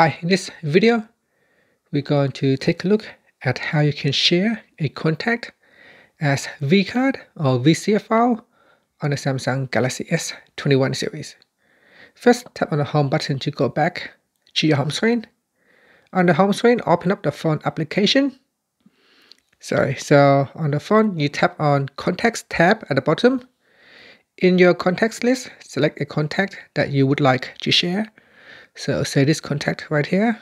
Hi, in this video, we're going to take a look at how you can share a contact as vCard or VCF file on the Samsung Galaxy S21 series. First, tap on the home button to go back to your home screen. On the home screen, open up the phone application. Sorry, so on the phone, you tap on Contacts tab at the bottom. In your contacts list, select a contact that you would like to share so say this contact right here.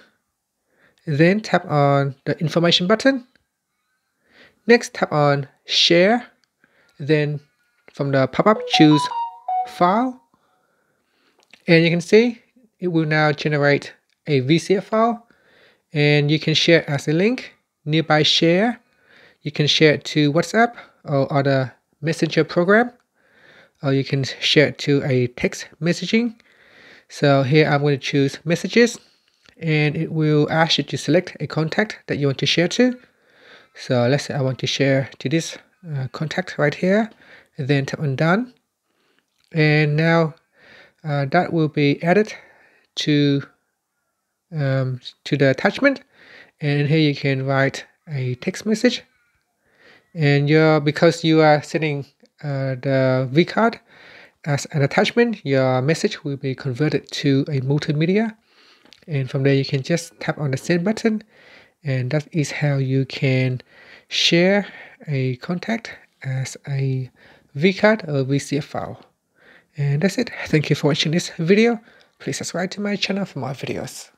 Then tap on the information button. Next tap on share. Then from the pop-up choose file. And you can see it will now generate a VCF file. And you can share as a link, nearby share. You can share it to WhatsApp or other messenger program. Or you can share it to a text messaging so here I'm going to choose messages and it will ask you to select a contact that you want to share to. So let's say I want to share to this uh, contact right here and then tap on done. And now uh, that will be added to um, to the attachment and here you can write a text message and you're because you are setting uh, the vCard as an attachment, your message will be converted to a multimedia. And from there, you can just tap on the send button. And that is how you can share a contact as a vCard or VCF file. And that's it. Thank you for watching this video. Please subscribe to my channel for more videos.